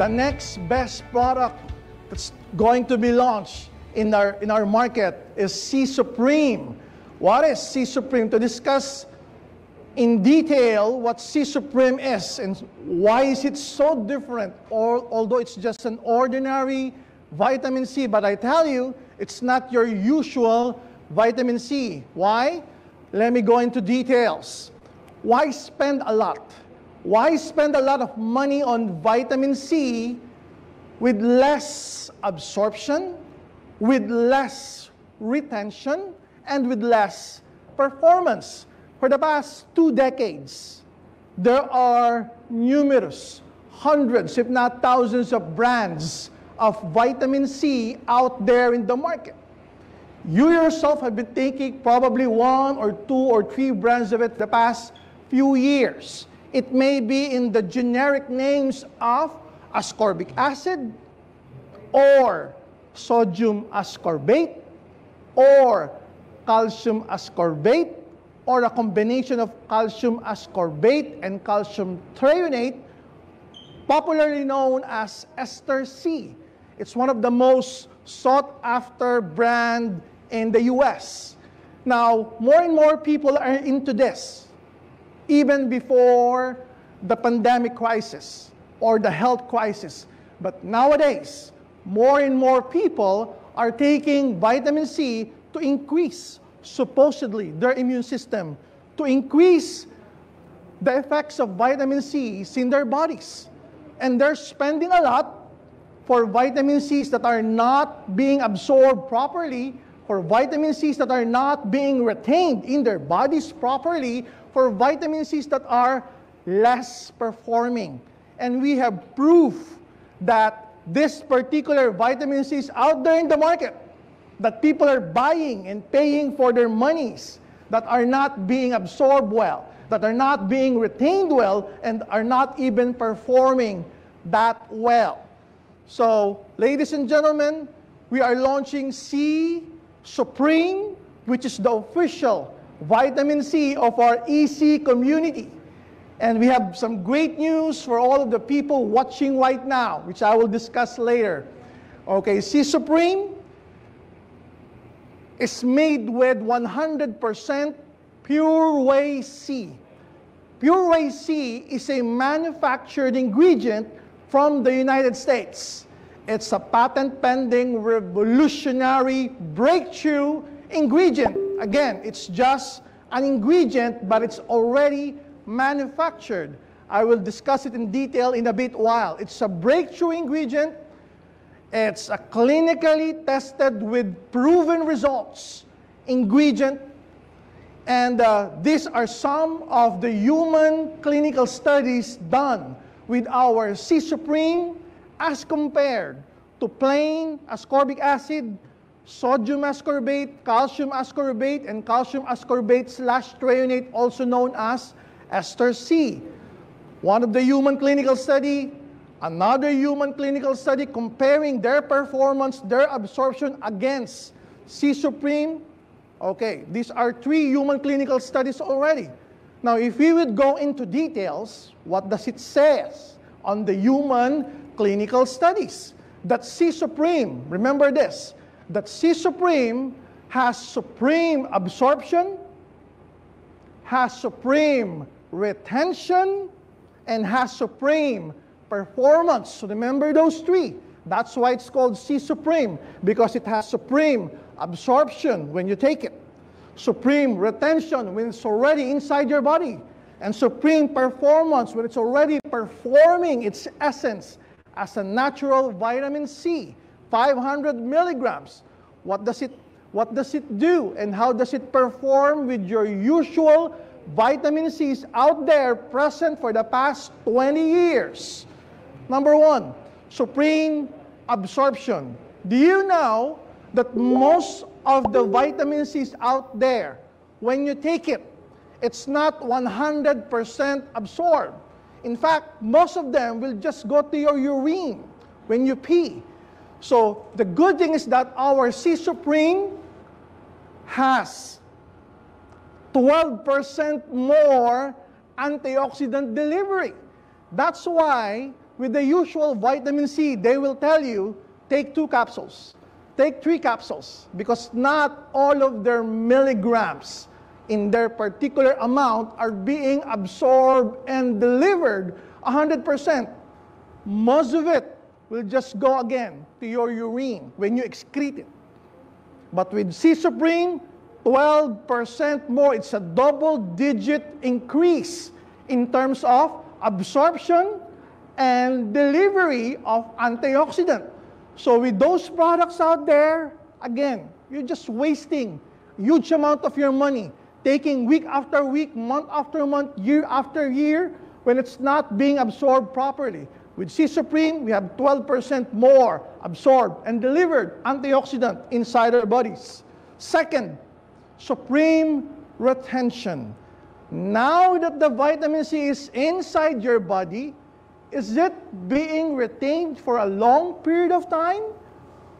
the next best product that's going to be launched in our, in our market is C Supreme. What is C Supreme? To discuss in detail what C Supreme is and why is it so different, or, although it's just an ordinary vitamin C, but I tell you, it's not your usual vitamin C. Why? Let me go into details. Why spend a lot? Why spend a lot of money on vitamin C with less absorption, with less retention, and with less performance? For the past two decades, there are numerous, hundreds, if not thousands of brands of vitamin C out there in the market. You yourself have been taking probably one or two or three brands of it the past few years. It may be in the generic names of ascorbic acid or sodium ascorbate or calcium ascorbate or a combination of calcium ascorbate and calcium threonate, popularly known as ester C. It's one of the most sought after brand in the US. Now, more and more people are into this, even before the pandemic crisis or the health crisis. But nowadays, more and more people are taking vitamin C to increase, supposedly, their immune system, to increase the effects of vitamin C in their bodies. And they're spending a lot for vitamin C's that are not being absorbed properly for vitamin C's that are not being retained in their bodies properly, for vitamin C's that are less performing. And we have proof that this particular vitamin C is out there in the market, that people are buying and paying for their monies that are not being absorbed well, that are not being retained well, and are not even performing that well. So, ladies and gentlemen, we are launching C Supreme, which is the official vitamin C of our EC community. And we have some great news for all of the people watching right now, which I will discuss later. Okay, C Supreme is made with 100% PureWay-C. Pure whey C is a manufactured ingredient from the United States. It's a patent pending revolutionary breakthrough ingredient. Again, it's just an ingredient, but it's already manufactured. I will discuss it in detail in a bit while. It's a breakthrough ingredient. It's a clinically tested with proven results ingredient. And uh, these are some of the human clinical studies done with our C Supreme as compared to plain ascorbic acid, sodium ascorbate, calcium ascorbate, and calcium ascorbate slash threonate, also known as ester C. One of the human clinical study, another human clinical study comparing their performance, their absorption against C Supreme. Okay, these are three human clinical studies already. Now, if we would go into details, what does it says on the human clinical studies. That C Supreme, remember this, that C Supreme has supreme absorption, has supreme retention, and has supreme performance. So remember those three. That's why it's called C Supreme, because it has supreme absorption when you take it, supreme retention when it's already inside your body, and supreme performance when it's already performing its essence as a natural vitamin C, 500 milligrams. What does it what does it do and how does it perform with your usual vitamin C's out there present for the past 20 years? Number one, supreme absorption. Do you know that most of the vitamin C's out there, when you take it, it's not 100% absorbed. In fact, most of them will just go to your urine when you pee. So the good thing is that our C Supreme has 12% more antioxidant delivery. That's why with the usual vitamin C, they will tell you take two capsules, take three capsules, because not all of their milligrams in their particular amount are being absorbed and delivered 100%. Most of it will just go again to your urine when you excrete it. But with C Supreme, 12% more. It's a double digit increase in terms of absorption and delivery of antioxidant. So with those products out there, again, you're just wasting huge amount of your money, taking week after week, month after month, year after year, when it's not being absorbed properly. With C Supreme, we have 12% more absorbed and delivered antioxidant inside our bodies. Second, supreme retention. Now that the vitamin C is inside your body, is it being retained for a long period of time?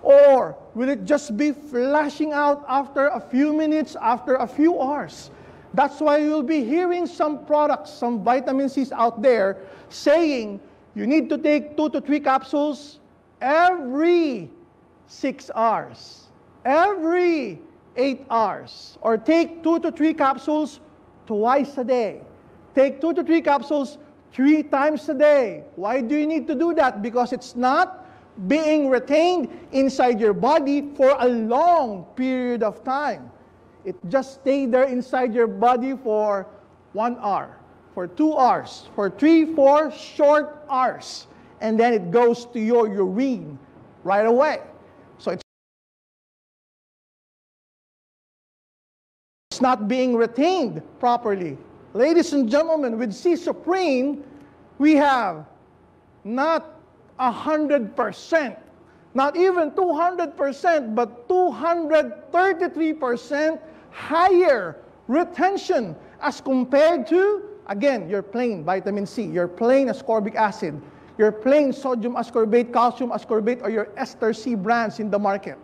Or will it just be flashing out after a few minutes, after a few hours? That's why you'll be hearing some products, some vitamin C's out there saying you need to take two to three capsules every six hours, every eight hours, or take two to three capsules twice a day. Take two to three capsules three times a day. Why do you need to do that? Because it's not being retained inside your body for a long period of time. It just stay there inside your body for one hour, for two hours, for three, four short hours. And then it goes to your urine right away. So it's not being retained properly. Ladies and gentlemen, with C Supreme, we have not 100%, not even 200%, but 233% higher retention as compared to, again, your plain vitamin C, your plain ascorbic acid, your plain sodium ascorbate, calcium ascorbate, or your ester C brands in the market.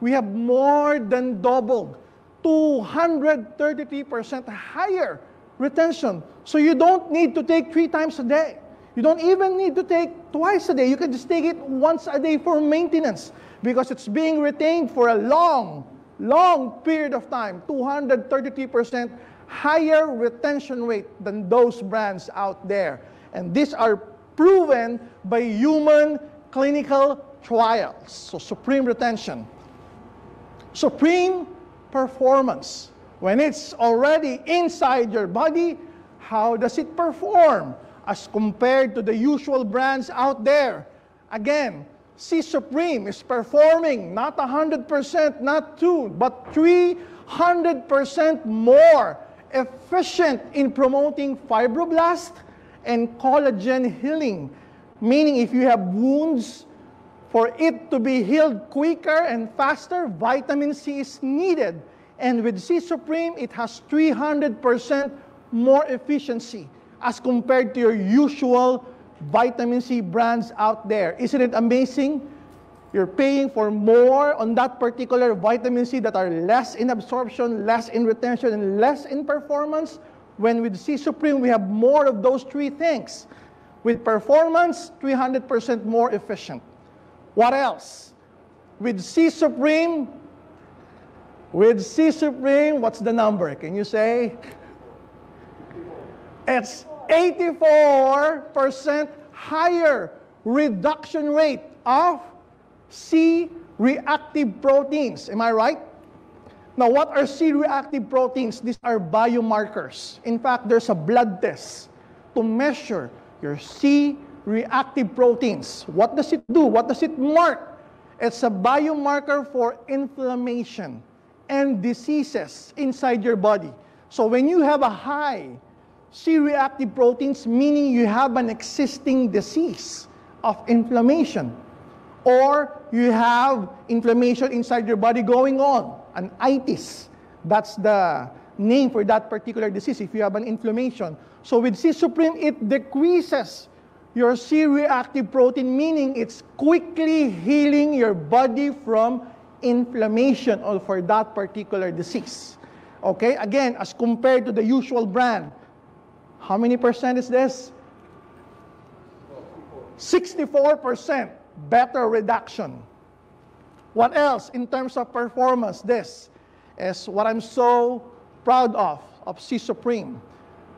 We have more than doubled 233% higher retention. So you don't need to take three times a day. You don't even need to take twice a day. You can just take it once a day for maintenance because it's being retained for a long, long period of time. 233% higher retention rate than those brands out there. And these are proven by human clinical trials. So supreme retention. Supreme performance. When it's already inside your body, how does it perform as compared to the usual brands out there? Again, C Supreme is performing not 100%, not 2, but 300% more efficient in promoting fibroblast and collagen healing. Meaning if you have wounds, for it to be healed quicker and faster, vitamin C is needed. And with C Supreme, it has 300% more efficiency as compared to your usual vitamin C brands out there. Isn't it amazing? You're paying for more on that particular vitamin C that are less in absorption, less in retention, and less in performance. When with C Supreme, we have more of those three things. With performance, 300% more efficient. What else? With C Supreme, with C Supreme, what's the number? Can you say? It's 84% higher reduction rate of C reactive proteins. Am I right? Now, what are C reactive proteins? These are biomarkers. In fact, there's a blood test to measure your C reactive proteins. What does it do? What does it mark? It's a biomarker for inflammation and diseases inside your body. So when you have a high C-reactive proteins, meaning you have an existing disease of inflammation, or you have inflammation inside your body going on, an itis. That's the name for that particular disease if you have an inflammation. So with C Supreme, it decreases your C-reactive protein, meaning it's quickly healing your body from inflammation or for that particular disease. Okay, again, as compared to the usual brand, how many percent is this? 64% better reduction. What else in terms of performance? This is what I'm so proud of, of C Supreme.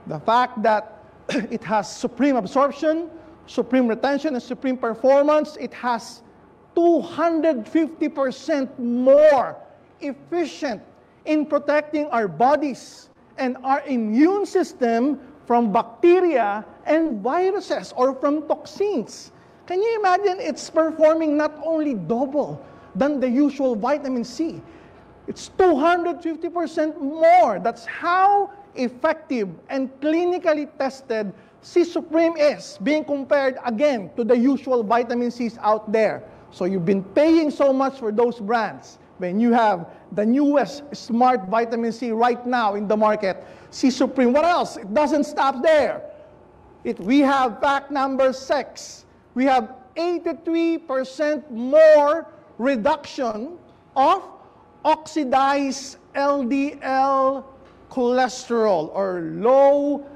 The fact that it has supreme absorption, supreme retention, and supreme performance. It has 250% more efficient in protecting our bodies and our immune system from bacteria and viruses or from toxins. Can you imagine it's performing not only double than the usual vitamin C, it's 250% more. That's how effective and clinically tested C Supreme is being compared again to the usual vitamin C's out there. So you've been paying so much for those brands when you have the newest smart vitamin C right now in the market, C Supreme. What else? It doesn't stop there. It, we have fact number six. We have 83% more reduction of oxidized LDL cholesterol or low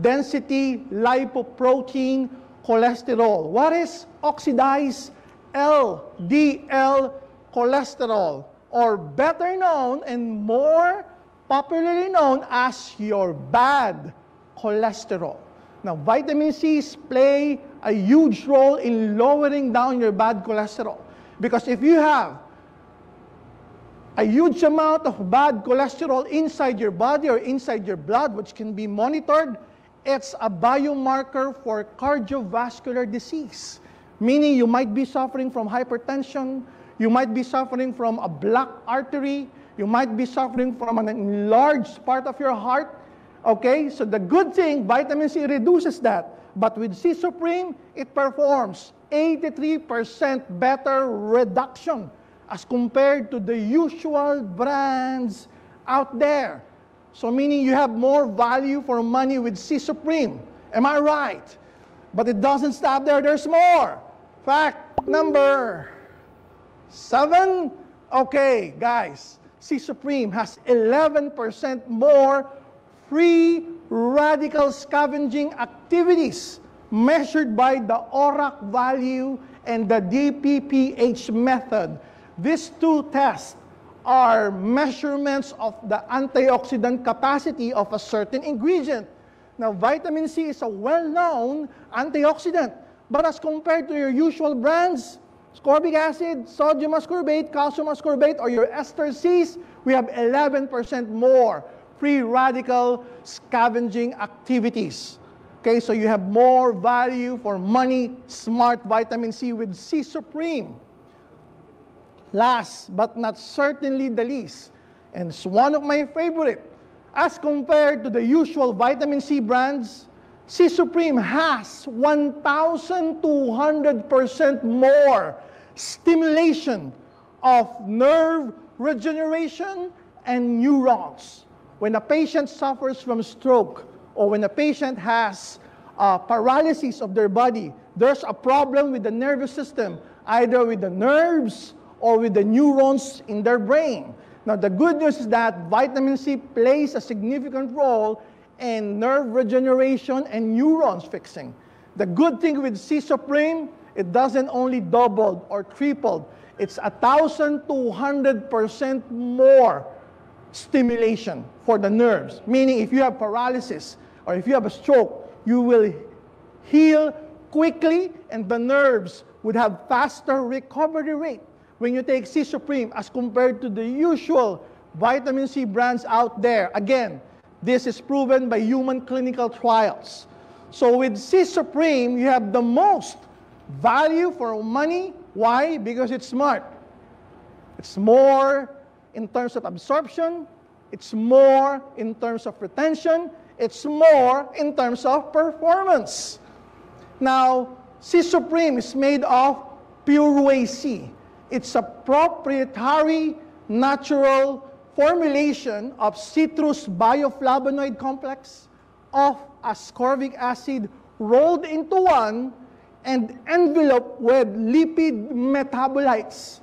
density lipoprotein cholesterol. What is oxidized LDL cholesterol or better known and more popularly known as your bad cholesterol. Now, vitamin C's play a huge role in lowering down your bad cholesterol. Because if you have a huge amount of bad cholesterol inside your body or inside your blood, which can be monitored, it's a biomarker for cardiovascular disease. Meaning you might be suffering from hypertension, you might be suffering from a blocked artery, you might be suffering from an enlarged part of your heart. Okay, so the good thing, vitamin C reduces that. But with C Supreme, it performs 83% better reduction as compared to the usual brands out there. So meaning you have more value for money with C Supreme. Am I right? But it doesn't stop there. There's more. Fact number seven. Okay, guys. C Supreme has 11% more free radical scavenging activities measured by the ORAC value and the DPPH method these two tests are measurements of the antioxidant capacity of a certain ingredient. Now, vitamin C is a well-known antioxidant, but as compared to your usual brands, ascorbic acid, sodium ascorbate, calcium ascorbate, or your ester Cs, we have 11% more free radical scavenging activities. Okay, so you have more value for money, smart vitamin C with C Supreme. Last but not certainly the least, and it's one of my favorite, as compared to the usual vitamin C brands, C Supreme has 1,200% more stimulation of nerve regeneration and neurons. When a patient suffers from stroke or when a patient has uh, paralysis of their body, there's a problem with the nervous system, either with the nerves or with the neurons in their brain. Now, the good news is that vitamin C plays a significant role in nerve regeneration and neurons fixing. The good thing with C Supreme, it doesn't only double or triple, it's a 1,200% more stimulation for the nerves. Meaning, if you have paralysis or if you have a stroke, you will heal quickly and the nerves would have faster recovery rate when you take C Supreme as compared to the usual vitamin C brands out there. Again, this is proven by human clinical trials. So with C Supreme, you have the most value for money. Why? Because it's smart. It's more in terms of absorption. It's more in terms of retention. It's more in terms of performance. Now, C Supreme is made of pure whey C. It's a proprietary natural formulation of citrus bioflavonoid complex of ascorbic acid rolled into one and enveloped with lipid metabolites.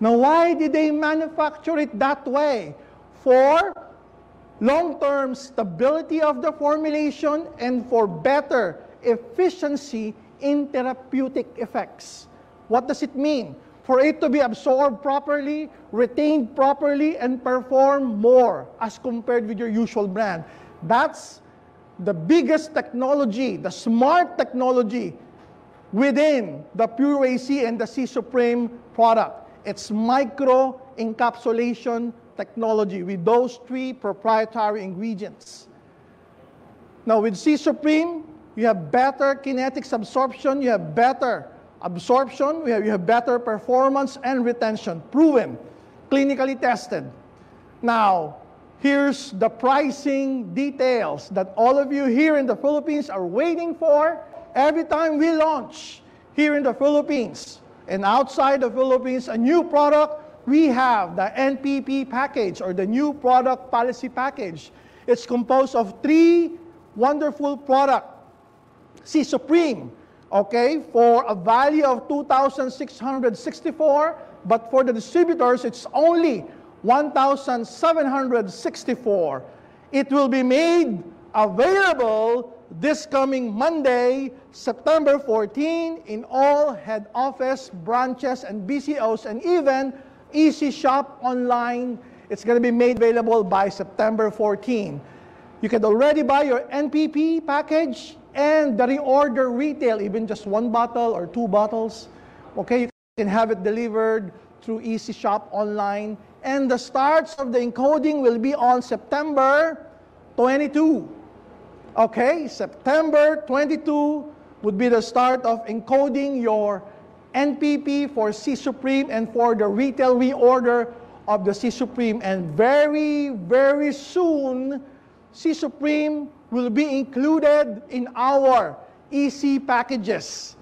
Now, why did they manufacture it that way? For long-term stability of the formulation and for better efficiency in therapeutic effects. What does it mean? For it to be absorbed properly, retained properly, and perform more as compared with your usual brand. That's the biggest technology, the smart technology within the Pure AC and the C Supreme product. It's micro encapsulation technology with those three proprietary ingredients. Now, with C Supreme, you have better kinetics absorption, you have better absorption, you have, you have better performance and retention, proven, clinically tested. Now, here's the pricing details that all of you here in the Philippines are waiting for every time we launch here in the Philippines and outside the Philippines a new product we have the NPP package or the new product policy package. It's composed of three wonderful products. C Supreme, okay, for a value of 2,664, but for the distributors, it's only 1,764. It will be made available this coming Monday, September 14, in all head office, branches, and BCOs, and even EC Shop online. It's going to be made available by September 14. You can already buy your NPP package and the reorder retail, even just one bottle or two bottles. Okay, you can have it delivered through EC Shop online. And the starts of the encoding will be on September 22. Okay, September 22 would be the start of encoding your NPP for C Supreme and for the retail reorder of the C Supreme. And very, very soon, C Supreme will be included in our EC packages.